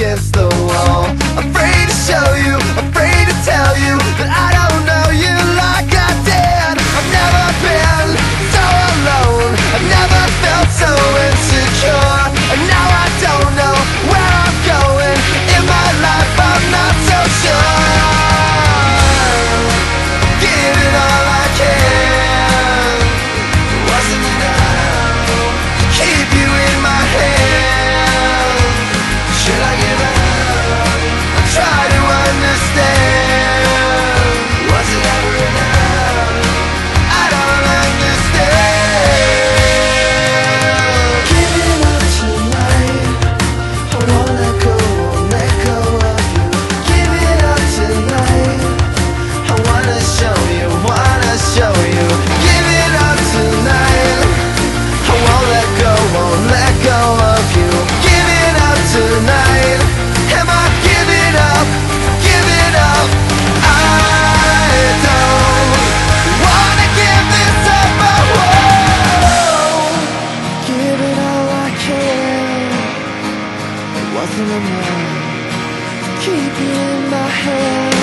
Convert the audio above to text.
against the keep you in my give